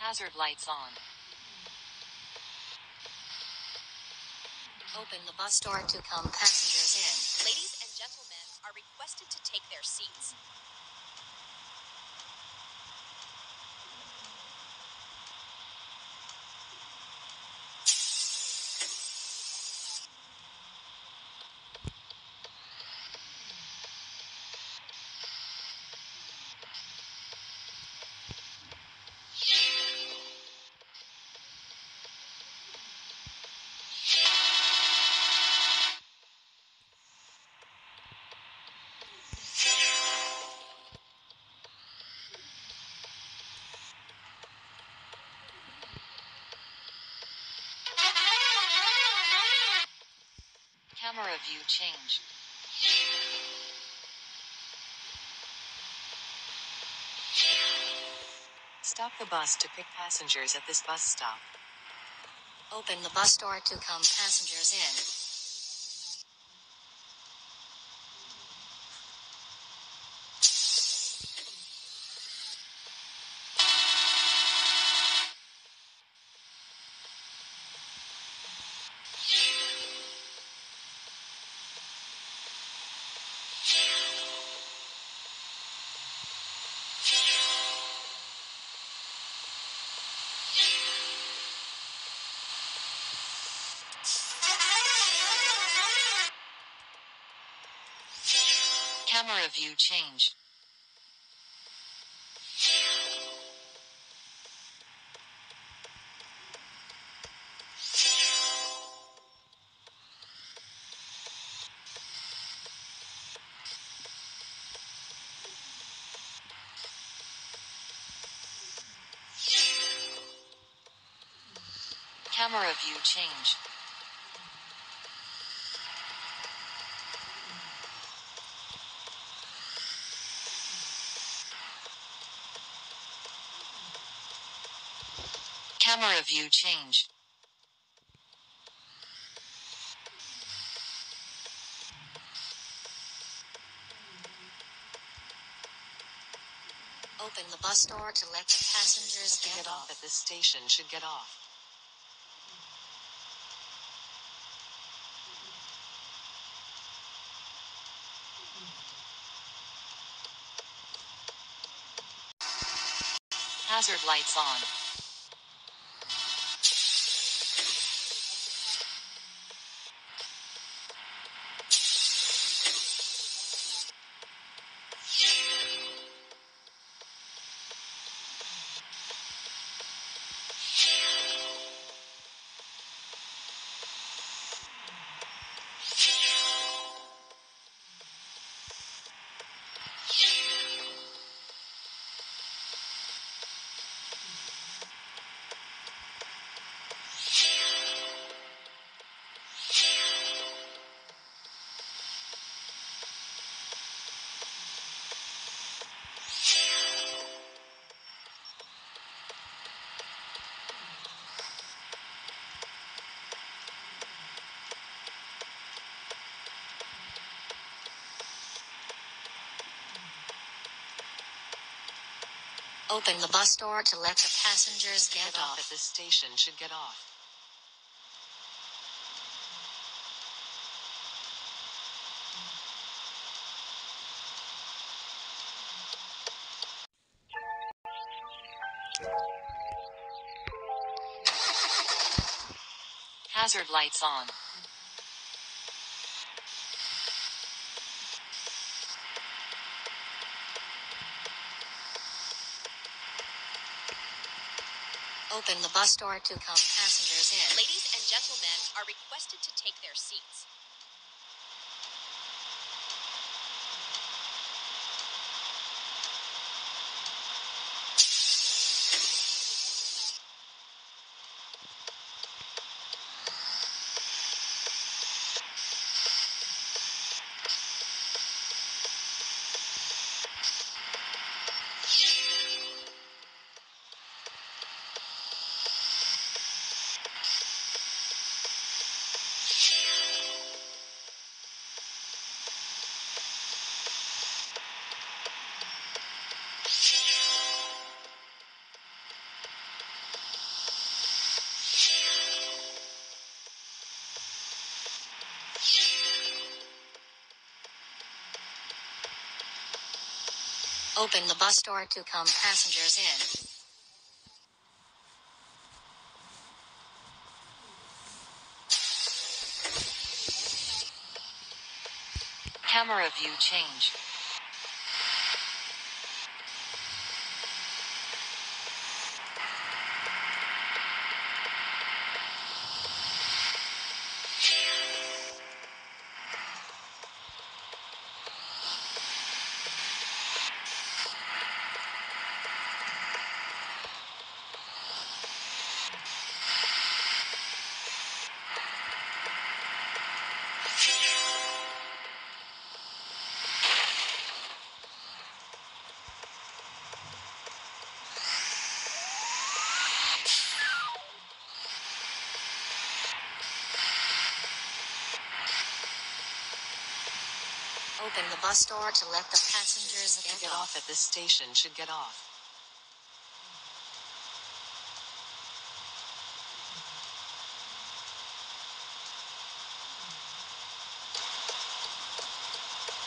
Hazard lights on. Open the bus door to come passengers in. Ladies and gentlemen are requested to take their seats. Camera view change. Stop the bus to pick passengers at this bus stop. Open the bus door to come passengers in. Camera view change. Camera view change. Camera view change. Open the bus door to let the passengers get get off off. at this station should get off. Hazard lights on. Open the bus door to let the passengers get get off at this station should get off. Hazard lights on. Open the bus door to come passengers in. Ladies and gentlemen are requested to take their seats. Open the bus door to come passengers in. Camera view change. Open the bus door to let the passengers get get off. off at this station should get off.